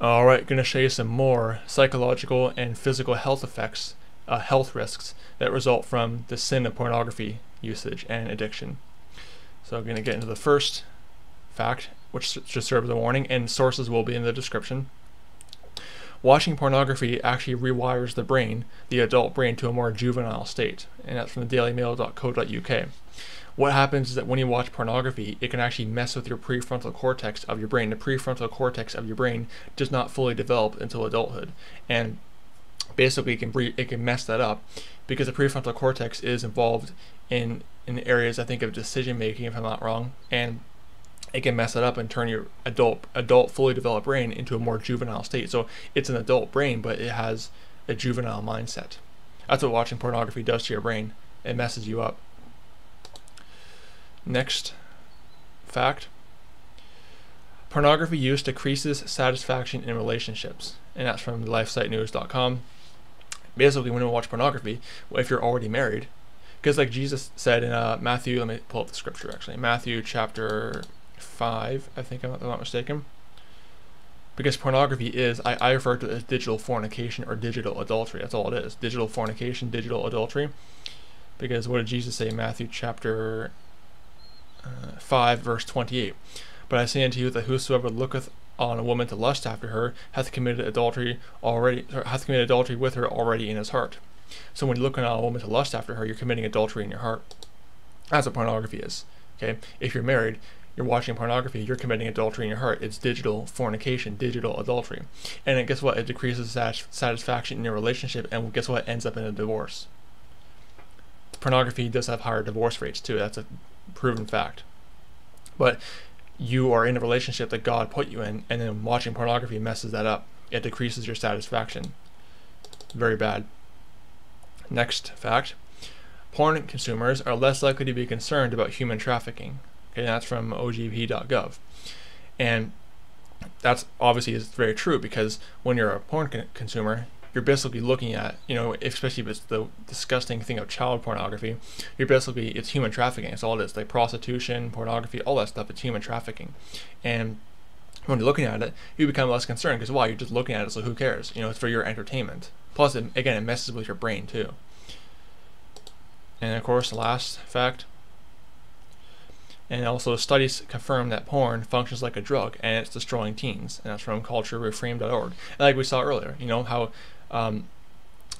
Alright, going to show you some more psychological and physical health effects, uh, health risks that result from the sin of pornography usage and addiction. So I'm going to get into the first fact, which should serve as a warning, and sources will be in the description. Watching pornography actually rewires the brain, the adult brain, to a more juvenile state, and that's from the dailymail.co.uk what happens is that when you watch pornography, it can actually mess with your prefrontal cortex of your brain. The prefrontal cortex of your brain does not fully develop until adulthood, and basically it can it can mess that up because the prefrontal cortex is involved in in areas I think of decision making, if I'm not wrong, and it can mess it up and turn your adult adult fully developed brain into a more juvenile state. So it's an adult brain, but it has a juvenile mindset. That's what watching pornography does to your brain. It messes you up. Next fact pornography use decreases satisfaction in relationships. And that's from lifesitenews.com. Basically, when you watch pornography, if you're already married, because like Jesus said in uh, Matthew, let me pull up the scripture actually. Matthew chapter 5, I think I'm not, I'm not mistaken. Because pornography is, I, I refer to it as digital fornication or digital adultery. That's all it is. Digital fornication, digital adultery. Because what did Jesus say in Matthew chapter uh, 5, verse 28. But I say unto you that whosoever looketh on a woman to lust after her hath committed adultery already, hath committed adultery with her already in his heart. So when you're looking on a woman to lust after her, you're committing adultery in your heart. That's what pornography is. Okay, if you're married, you're watching pornography, you're committing adultery in your heart. It's digital fornication, digital adultery. And guess what? It decreases satisfaction in your relationship, and guess what? It ends up in a divorce. Pornography does have higher divorce rates too. That's a proven fact. But you are in a relationship that God put you in, and then watching pornography messes that up. It decreases your satisfaction. Very bad. Next fact porn consumers are less likely to be concerned about human trafficking. Okay, that's from ogp.gov. And that's obviously is very true because when you're a porn con- consumer, you're basically looking at, you know, especially if it's the disgusting thing of child pornography, you're basically, it's human trafficking. It's all it is, like prostitution, pornography, all that stuff, it's human trafficking. And when you're looking at it, you become less concerned because why? You're just looking at it, so who cares? You know, it's for your entertainment. Plus, it, again, it messes with your brain too. And of course, the last fact, and also studies confirm that porn functions like a drug and it's destroying teens. And that's from culturereframe.org. Like we saw earlier, you know, how um,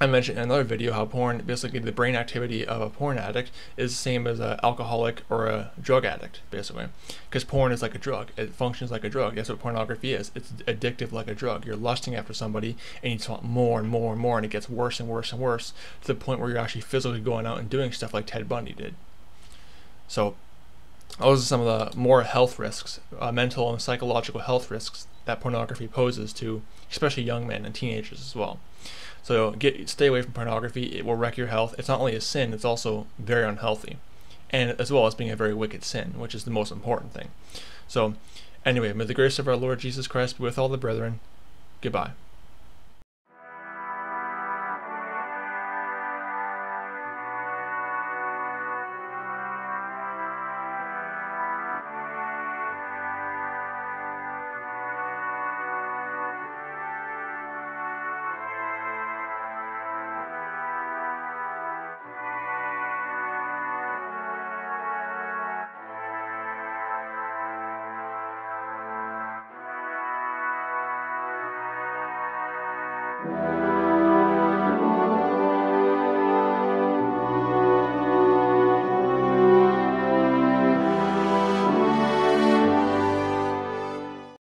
I mentioned in another video how porn, basically the brain activity of a porn addict is the same as an alcoholic or a drug addict, basically. Because porn is like a drug. It functions like a drug. That's what pornography is. It's addictive like a drug. You're lusting after somebody and you just want more and more and more and it gets worse and worse and worse to the point where you're actually physically going out and doing stuff like Ted Bundy did. So those are some of the more health risks, uh, mental and psychological health risks that pornography poses to especially young men and teenagers as well. So get stay away from pornography. It will wreck your health. It's not only a sin; it's also very unhealthy, and as well as being a very wicked sin, which is the most important thing. So, anyway, may the grace of our Lord Jesus Christ be with all the brethren. Goodbye. Bye.